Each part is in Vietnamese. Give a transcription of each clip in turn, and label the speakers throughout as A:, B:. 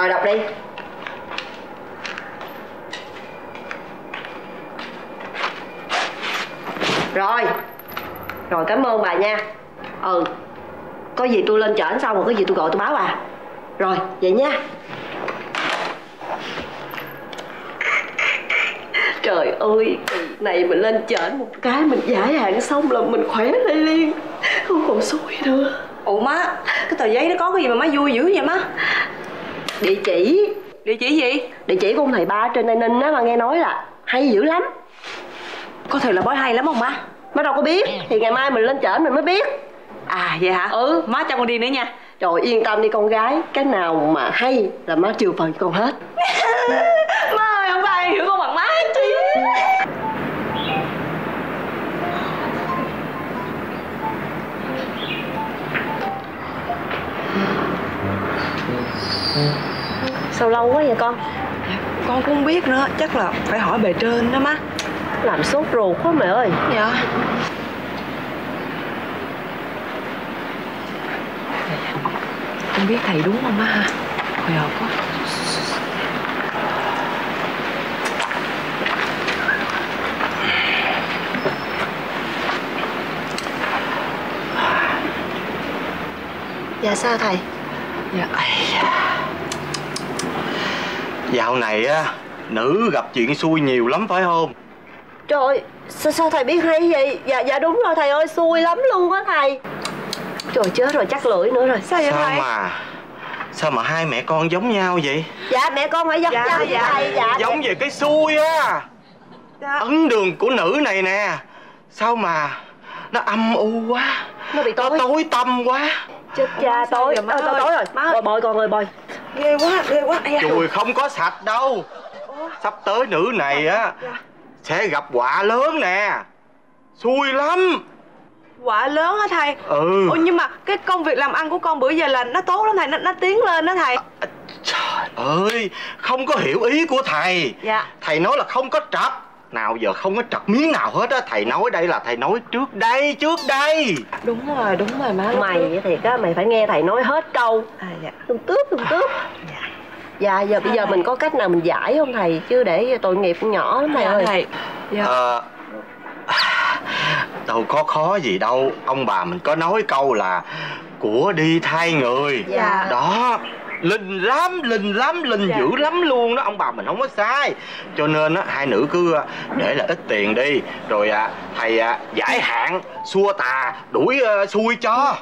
A: rồi, đọc đi. Rồi. Rồi, cảm ơn bà nha. Ừ. Có gì tôi lên trển xong rồi có gì tôi gọi tôi báo bà. Rồi, vậy nha. Trời ơi kỳ này mình lên trển một cái mình giải hạn xong là mình khỏe lên liền. Không còn xui nữa.
B: Ủa má, cái tờ giấy nó có cái gì mà má vui dữ vậy má?
A: Địa chỉ.
B: Địa chỉ gì?
A: Địa chỉ của ông thầy ba trên tây ninh á mà nghe nói là hay dữ lắm.
B: Có thể là bói hay lắm không má?
A: Má đâu có biết. Thì ngày mai mình lên trển mình mới biết.
B: À vậy hả?
A: Ừ.
B: Má cho con đi nữa nha.
A: Trời yên tâm đi con gái. Cái nào mà hay là má trừ phần cho con hết.
B: Má
A: lâu quá vậy con?
B: Con cũng không biết nữa chắc là phải hỏi bề trên đó má.
A: Làm sốt ruột quá mẹ ơi.
B: Dạ. Không biết thầy đúng không má ha? Hồi hộp quá.
A: Dạ sao thầy?
B: Dạ
C: Dạo này á Nữ gặp chuyện xui nhiều lắm phải không?
A: Trời ơi sao, sao thầy biết hay vậy? Dạ dạ đúng rồi thầy ơi xui lắm luôn á thầy. Trời chết rồi chắc lưỡi nữa rồi.
B: Sao vậy
C: Sao
B: thầy?
C: mà Sao mà hai mẹ con giống nhau vậy?
A: Dạ mẹ con phải giống
B: Dạ,
A: nhau
B: dạ.
A: thầy dạ
C: Giống về cái xui á.
B: Dạ.
C: Ấn đường của nữ này nè Sao mà Nó âm u quá
A: nó bị
C: Nó
A: tối.
C: tối tâm quá.
A: Chết cha tối. Ờ, tối
B: ơi?
A: tối rồi.
B: Má ơi.
A: bồi bồi con ơi bồi
B: ghê quá ghê quá da.
C: Chùi không có sạch đâu. Sắp tới nữ này á
B: Dạ.
C: Sẽ gặp họa lớn nè. Xui lắm.
B: Quả lớn hả thầy?
C: Ừ.
B: Ủa nhưng mà cái công việc làm ăn của con bữa giờ là nó tốt lắm thầy nó, nó tiến lên đó thầy.
C: Trời ơi Không có hiểu ý của thầy.
B: Dạ.
C: Thầy nói là không có trật Nào giờ không có trật miếng nào hết á. Thầy nói đây là thầy nói trước đây Trước đây.
B: Đúng rồi đúng rồi má.
A: Mày thiệt á mày phải nghe thầy nói hết câu.
B: À dạ.
A: Tùm tướp tùm tướp dạ. Giờ bây giờ mình có cách nào mình giải không thầy? Chứ để tội nghiệp con nhỏ lắm thầy
B: dạ
A: ơi.
B: thầy. Dạ.
C: Ờ Đâu có khó gì đâu. Ông bà mình có nói câu là Của đi thay người.
A: Dạ.
C: Đó Linh lắm, linh lắm, linh
B: Dạ.
C: dữ lắm luôn đó. Ông bà mình không có sai. Cho nên á, hai nữ cứ à, để là ít tiền đi. Rồi à, thầy à, giải hạn Xua tà, đuổi à, xui cho.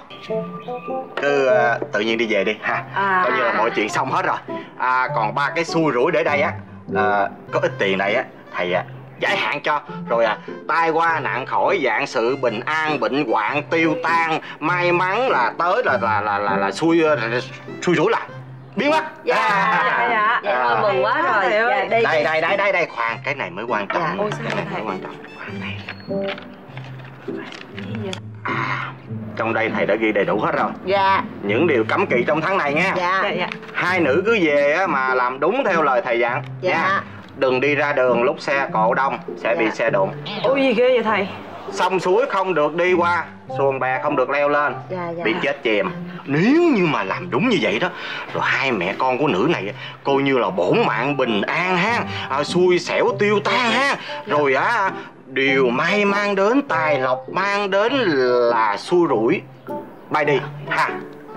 C: Cứ à, tự nhiên đi về đi ha.
B: À.
C: Coi như là mọi chuyện xong hết rồi. À, Còn ba cái xui rủi để đây á. À, Có ít tiền này á Thầy à, giải hạn cho. Rồi à tai qua nạn khỏi dạng sự bình an bệnh hoạn tiêu tan may mắn là tới là là là là, là xui ờ, xui rủi là biến mất
A: dạ
B: dạ, dạ.
A: dạ. Mừng quá rồi.
B: Thầy ơi.
A: dạ đi.
C: Đây đây đây đây đây. Khoan cái này mới quan trọng.
A: Dạ.
B: Ôi,
C: cái này mới quan trọng. Khoan này à, trong đây thầy đã ghi đầy đủ hết rồi.
A: Dạ.
C: Những điều cấm kỵ trong tháng này nha.
A: Dạ.
B: Dạ dạ.
C: Hai nữ cứ về á, mà làm đúng theo lời thầy dặn.
A: Dạ.
C: nha. Đừng đi ra đường lúc xe cộ đông sẽ bị
A: Dạ.
C: xe đụng.
B: Ôi gì ghê vậy thầy
C: sông suối không được đi qua xuồng bè không được leo lên.
A: Dạ dạ.
C: Bị chết chìm. Nếu như mà làm đúng như vậy đó rồi hai mẹ con của nữ này coi như là bổn mạng bình an ha. À, xui xẻo tiêu tan ha. Rồi á điều may mang đến tài lộc mang đến là xui rủi. Bay đi ha.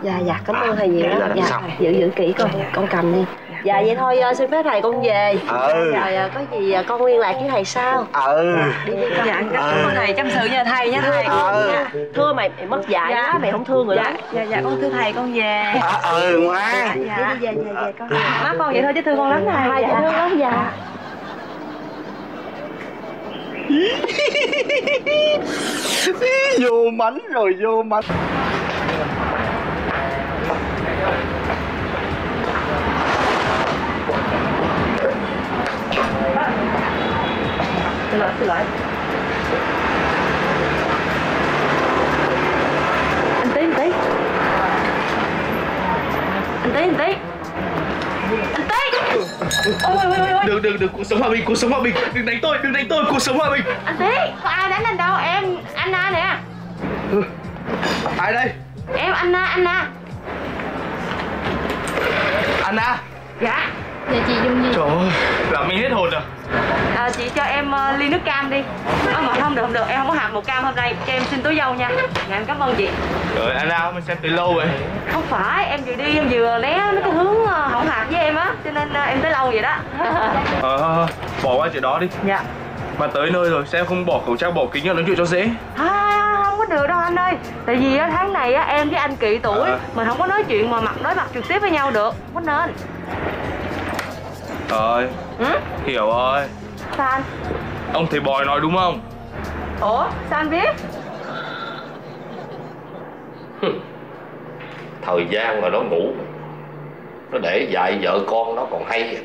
A: Dạ dạ cảm ơn thầy nhiều lắm. dạ giữ giữ kỹ con con cầm đi dạ vậy thôi ờ, xin phép thầy con về.
C: Ừ.
A: rồi ờ, có gì ờ, con liên lạc với thầy sau.
C: Ừ.
A: Đi đi con
B: dạ cảm ơn thầy chăm sự nha thầy nha. Thầy
C: Ừ.
A: Dạ. thưa mày mày mất dạy
B: Dạ.
A: quá mày không thương người
B: dạ
A: lắm
B: dạ dạ con thưa thầy con về.
C: À, ừ ngoan.
A: Đi đi về về về con
B: má con vậy thôi chứ thương con lắm thầy.
A: Hai dạ thương lắm dạ.
C: Vô mánh rồi vô mánh
A: lỗi xin lỗi anh tí anh tí anh tí anh tí anh tí ôi ôi ôi ôi
D: đừng đừng đừng cuộc sống hòa bình cuộc sống hòa bình. Đừng đánh tôi đừng đánh tôi. Cuộc sống hòa bình.
A: Anh tí có ai đánh anh đâu? Em Anna nè.
D: Ai đây?
A: Em Anna Anna.
D: Anna.
B: Dạ
E: Dạ chị Dung Nhi
D: Trời ơi Làm mình hết hồn à?
B: À, chị cho em uh, ly nước cam đi. À, mà không được không được. Em không có hạt một cam hôm nay. Cho em xin túi dâu nha. Dạ em cảm ơn chị.
D: Trời ơi Anna mình xem từ lâu vậy
B: không phải em vừa đi em vừa né mấy cái hướng uh, hỏng hạt với em á. Cho nên uh, em tới lâu vậy đó.
D: Ờ Bỏ qua chuyện đó đi.
B: Dạ.
D: Mà tới nơi rồi xem không bỏ khẩu trang bỏ kính ra nói chuyện cho dễ.
B: À, không có được đâu anh ơi. Tại vì á, tháng này á, em với anh kỵ tuổi
D: À.
B: mình không có nói chuyện mà mặt đối mặt trực tiếp với nhau được. Không có nên
D: Rồi
B: ừ?
D: Hiểu rồi.
B: Sao anh
D: Ông thầy bòi nói đúng không?
B: Ủa sao anh biết
F: thời gian mà nó ngủ nó để dạy vợ con nó còn hay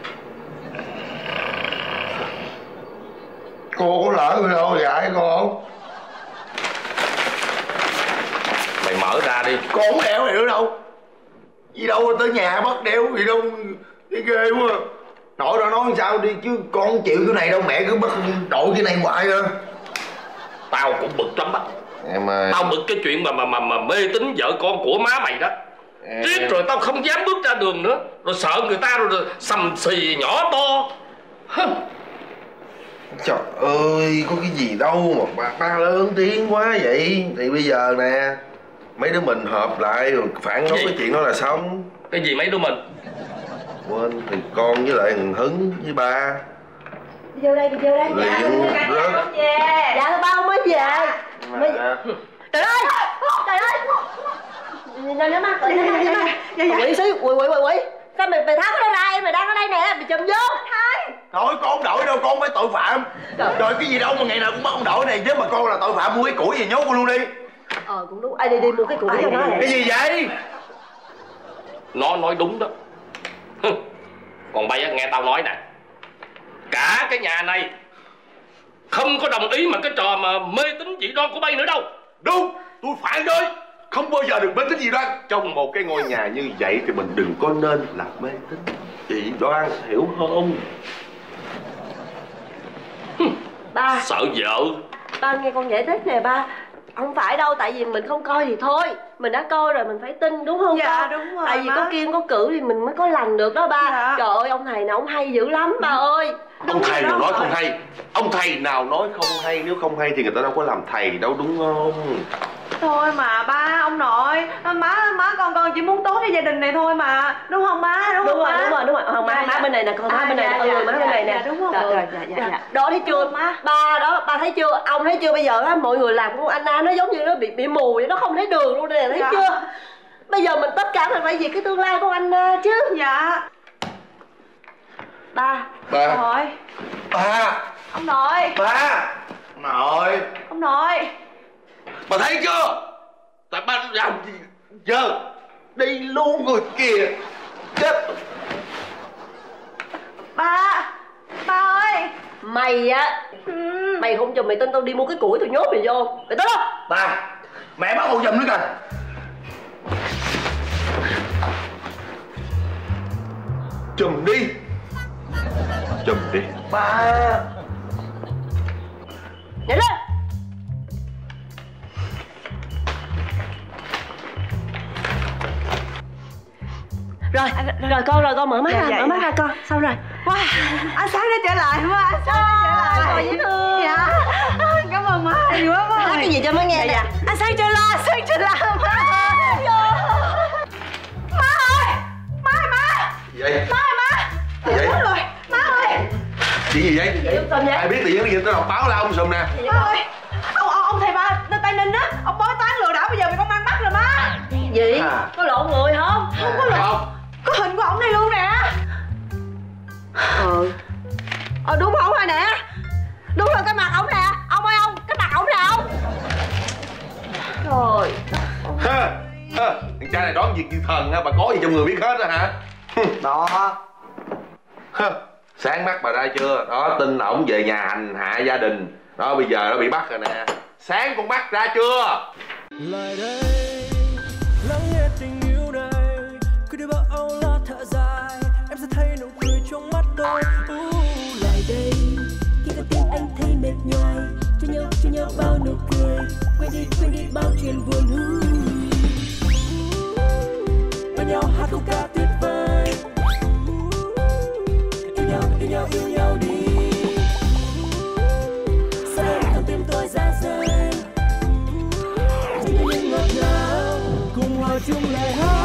G: cô có lỡ người đâu dạy con
F: mày mở ra đi.
G: Con không đeo hiểu đâu. Gì đâu tới nhà bắt đeo gì đâu. Đi ghê quá nội nó nói sao đi chứ con không chịu cái này đâu mẹ cứ bắt đội cái này hoài à.
F: Tao cũng bực lắm á.
G: Em ơi
F: tao bực cái chuyện mà mà mà, mà mê tín vợ con của má mày đó. Riết rồi tao không dám bước ra đường nữa. Rồi sợ người ta rồi, rồi sầm xì nhỏ to.
G: Trời ơi có cái gì đâu mà ba, ba lớn tiếng quá vậy. Thì bây giờ nè mấy đứa mình họp lại rồi phản đối cái chuyện đó là xong.
F: Cái gì mấy đứa mình
G: quên thì con với lại thằng hứng với ba.
A: Đi vô đây đi vô đây.
G: Liền rớt
A: dạ thưa ba không mới về. Mới... trời ơi! Trời ơi! Mắt nhắm mắt. Quỷ xí quỷ quỷ quỷ quỷ sao mày mày tháo cái đó ra em? Mày đang ở đây nè mày chùm vô. Thôi.
G: Thôi con không đổi đâu con phải tội phạm. Rồi cái gì đâu mà ngày nào cũng bắt con đổi này. Chứ mà con là tội phạm mua cái củi gì nhốt con luôn đi.
A: Ờ cũng đúng. Ai đi đi mua cái củi cho nó
G: cái gì vậy?
F: Nó nói đúng đó còn bây á nghe tao nói nè cả cái nhà này không có đồng ý mà cái trò mà mê tín dị đoan của bay nữa đâu.
G: Đúng tôi phản đối. Không bao giờ được mê tín dị đoan. Trong một cái ngôi nhà như vậy thì mình đừng có nên là mê tín dị đoan hiểu không?
A: Ba.
F: Sợ vợ.
A: Ba nghe con giải thích nè ba không phải đâu tại vì mình không coi thì thôi. Mình đã coi rồi mình phải tin đúng không
B: Dạ,
A: con?
B: đúng rồi,
A: tại vì
B: má.
A: có kiêng có cử thì mình mới có lành được đó ba.
B: Dạ.
A: trời ơi ông thầy nào ông hay dữ lắm ba ơi.
G: Ông thầy nào nói không hay? Ông thầy nào nói không hay? Nếu không hay thì người ta đâu có làm thầy đâu đúng không?
B: Thôi mà ba ông nội. Má má chỉ muốn tốt cho gia đình này thôi mà đúng không má? Đúng,
A: đúng
B: không
A: rồi
B: má?
A: đúng rồi đúng rồi. Ờ, má
B: Dạ,
A: má
B: dạ.
A: bên này nè con má
B: À,
A: bên này
B: dạ,
A: nè. Ừ má
B: dạ,
A: bên này nè.
B: đúng không? Rồi, dạ, dạ, dạ.
A: đó thấy chưa?
B: Má.
A: ba đó ba thấy chưa? Ông thấy chưa? Bây giờ á mọi người làm con Anna nó giống như nó bị bị mù vậy nó không thấy đường luôn nè thấy
B: Dạ.
A: chưa? Bây giờ mình tất cả mình phải vì cái tương lai của Anna chứ.
B: Dạ.
A: Ba
G: ba.
B: nội.
G: Ba.
B: Ông nội.
G: Ba. Nội.
B: Ông nội.
G: Bà thấy chưa? Tại ba làm gì giờ đi luôn rồi kìa. Chết.
B: Ba ba ơi.
A: Mày á
B: ừ.
A: mày không chùm mày tin tao đi mua cái củi tao nhốt mày vô. Mày tin không?
G: Ba mẹ bắt con giùm nữa kìa. Chùm đi. Chùm đi. Ba.
A: Nhảy lên rồi rồi con rồi con mở mắt
B: Dạ,
A: ra
B: dạ,
A: mở mắt
B: dạ.
A: ra con. Xong rồi.
B: Wow. Anh sáng đã trở lại? Quá anh sáng đã trở lại?
A: Trời dễ thương.
B: dạ. Cảm ơn má. Nhiều quá má
A: hát cái gì cho má nghe
B: dạ,
A: nè.
B: dạ. anh sáng trở lại sáng trở lại má ơi. Má ơi. Má ơi má.
G: Gì vậy?
B: Má ơi má.
G: Gì vậy?
B: Rồi. Má ơi.
G: Chuyện gì vậy? Ai biết tự nhiên cái gì tao đọc báo la ông sùm nè.
B: Má ơi. Ông ông, ông thầy ba tây ninh á. Ông bói toán lừa đảo bây giờ bị công an bắt rồi má.
A: Gì?
G: À.
A: có lộn người không?
B: Không có
G: không
B: có hình của ông này luôn nè.
A: Ờ ờ đúng không rồi nè. Đúng rồi cái mặt ổng nè. Ông ơi ông cái mặt ổng nè ông. Trời.
G: Ha ha thằng cha này đoán việc như thần ha bà có gì trong người biết hết á hả? Đó. Ha sáng mắt bà ra chưa? Đó tin ổng về nhà hành hạ gia đình. Đó bây giờ nó bị bắt rồi nè. Sáng con bắt ra chưa?
H: Lại đây đi, quên đi bao chuyện buồn hư.
E: Bên nhau hát khúc ca tuyệt vời. Yêu nhau yêu nhau yêu nhau đi. Sao con tim tôi ra rơi. Chỉ những ngọt ngào
H: cùng hòa chung lời hát.